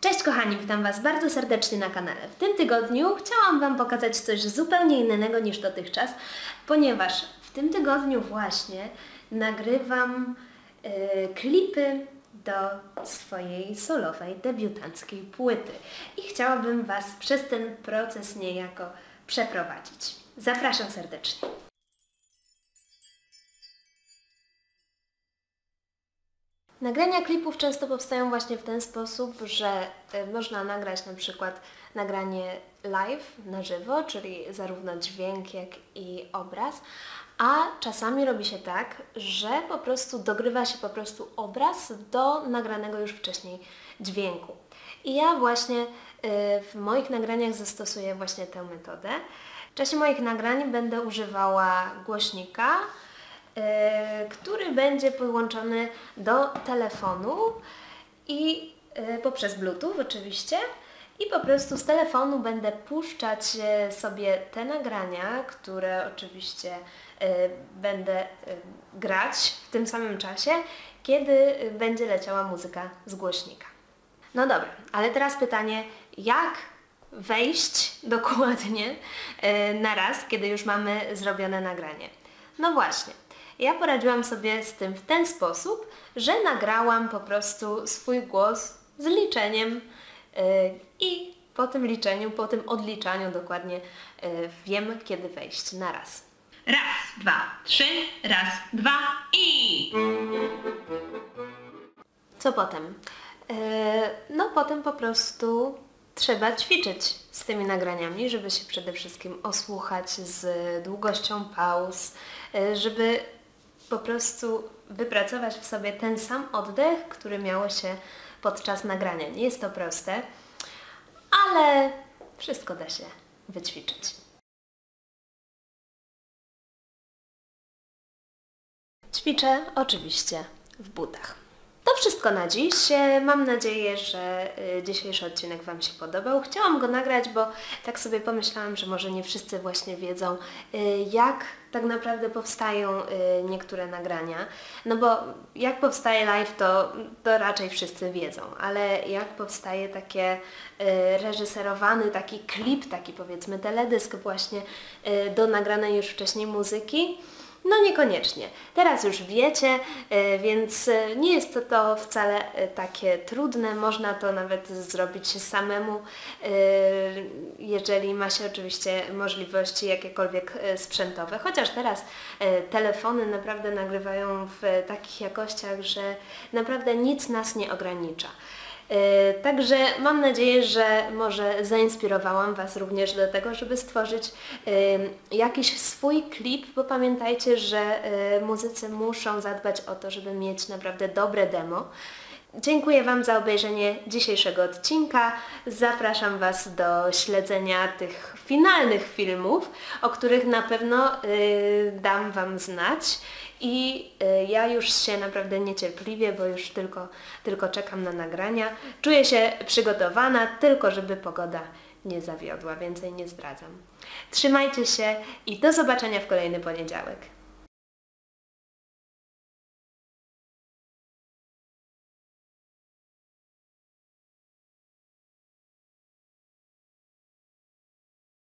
Cześć kochani, witam Was bardzo serdecznie na kanale. W tym tygodniu chciałam Wam pokazać coś zupełnie innego niż dotychczas, ponieważ w tym tygodniu właśnie nagrywam e, klipy do swojej solowej, debiutanckiej płyty i chciałabym Was przez ten proces niejako przeprowadzić. Zapraszam serdecznie. Nagrania klipów często powstają właśnie w ten sposób, że y, można nagrać na przykład nagranie live na żywo, czyli zarówno dźwięk, jak i obraz, a czasami robi się tak, że po prostu dogrywa się po prostu obraz do nagranego już wcześniej dźwięku. I ja właśnie y, w moich nagraniach zastosuję właśnie tę metodę. W czasie moich nagrań będę używała głośnika, który będzie podłączony do telefonu i e, poprzez Bluetooth oczywiście i po prostu z telefonu będę puszczać e, sobie te nagrania, które oczywiście będę grać w tym samym czasie, kiedy będzie leciała muzyka z głośnika. No dobra, ale teraz pytanie, jak wejść dokładnie na raz, kiedy już mamy zrobione nagranie? No właśnie, ja poradziłam sobie z tym w ten sposób, że nagrałam po prostu swój głos z liczeniem yy, i po tym liczeniu, po tym odliczaniu dokładnie yy, wiem, kiedy wejść na raz. Raz, dwa, trzy, raz, dwa i... Co potem? Yy, no potem po prostu trzeba ćwiczyć z tymi nagraniami, żeby się przede wszystkim osłuchać z długością pauz, żeby po prostu wypracować w sobie ten sam oddech, który miało się podczas nagrania. Nie jest to proste, ale wszystko da się wyćwiczyć. Ćwiczę oczywiście w butach. Wszystko na dziś. Mam nadzieję, że y, dzisiejszy odcinek Wam się podobał. Chciałam go nagrać, bo tak sobie pomyślałam, że może nie wszyscy właśnie wiedzą, y, jak tak naprawdę powstają niektóre nagrania. No bo jak powstaje live, to, to raczej wszyscy wiedzą, ale jak powstaje takie reżyserowany taki klip, taki powiedzmy teledysk właśnie do nagranej już wcześniej muzyki, no niekoniecznie. Teraz już wiecie, e, więc e, nie jest to, to wcale e, takie trudne. Można to nawet zrobić samemu, jeżeli ma się oczywiście możliwości jakiekolwiek sprzętowe. Chociaż teraz telefony naprawdę nagrywają w takich jakościach, że naprawdę nic nas nie ogranicza. E, także mam nadzieję, że może zainspirowałam Was również do tego, żeby stworzyć jakiś swój klip, bo pamiętajcie, że e, muzycy muszą zadbać o to, żeby mieć naprawdę dobre demo. Dziękuję Wam za obejrzenie dzisiejszego odcinka. Zapraszam Was do śledzenia tych finalnych filmów, o których na pewno yy, dam Wam znać. I yy, ja już się naprawdę niecierpliwie, bo już tylko, tylko czekam na nagrania. Czuję się przygotowana, tylko żeby pogoda nie zawiodła, więcej nie zdradzam. Trzymajcie się i do zobaczenia w kolejny poniedziałek.